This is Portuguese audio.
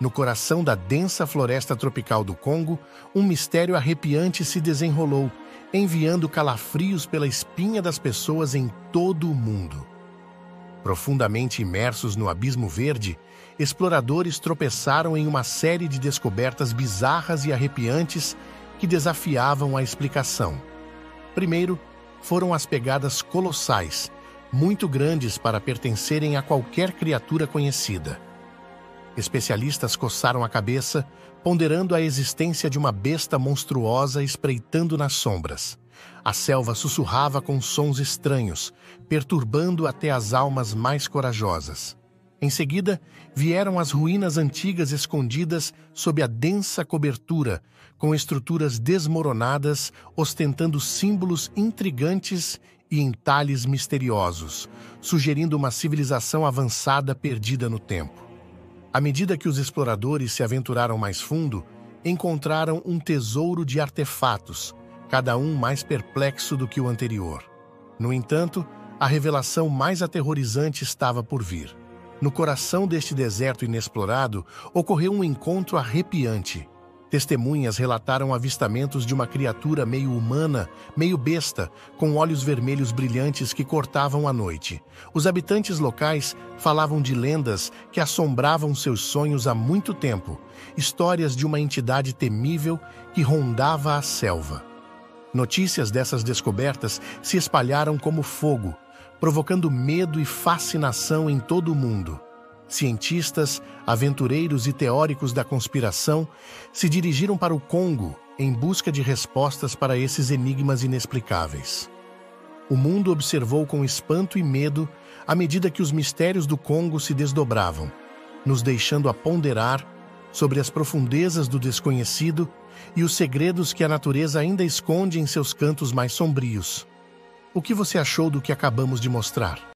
No coração da densa floresta tropical do Congo, um mistério arrepiante se desenrolou, enviando calafrios pela espinha das pessoas em todo o mundo. Profundamente imersos no abismo verde, exploradores tropeçaram em uma série de descobertas bizarras e arrepiantes que desafiavam a explicação. Primeiro, foram as pegadas colossais, muito grandes para pertencerem a qualquer criatura conhecida. Especialistas coçaram a cabeça, ponderando a existência de uma besta monstruosa espreitando nas sombras. A selva sussurrava com sons estranhos, perturbando até as almas mais corajosas. Em seguida, vieram as ruínas antigas escondidas sob a densa cobertura, com estruturas desmoronadas, ostentando símbolos intrigantes e entalhes misteriosos, sugerindo uma civilização avançada perdida no tempo. À medida que os exploradores se aventuraram mais fundo, encontraram um tesouro de artefatos, cada um mais perplexo do que o anterior. No entanto, a revelação mais aterrorizante estava por vir. No coração deste deserto inexplorado, ocorreu um encontro arrepiante. Testemunhas relataram avistamentos de uma criatura meio humana, meio besta, com olhos vermelhos brilhantes que cortavam a noite. Os habitantes locais falavam de lendas que assombravam seus sonhos há muito tempo, histórias de uma entidade temível que rondava a selva. Notícias dessas descobertas se espalharam como fogo, provocando medo e fascinação em todo o mundo. Cientistas, aventureiros e teóricos da conspiração se dirigiram para o Congo em busca de respostas para esses enigmas inexplicáveis. O mundo observou com espanto e medo à medida que os mistérios do Congo se desdobravam, nos deixando a ponderar sobre as profundezas do desconhecido e os segredos que a natureza ainda esconde em seus cantos mais sombrios. O que você achou do que acabamos de mostrar?